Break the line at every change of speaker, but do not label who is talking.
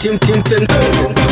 tim tim tim tim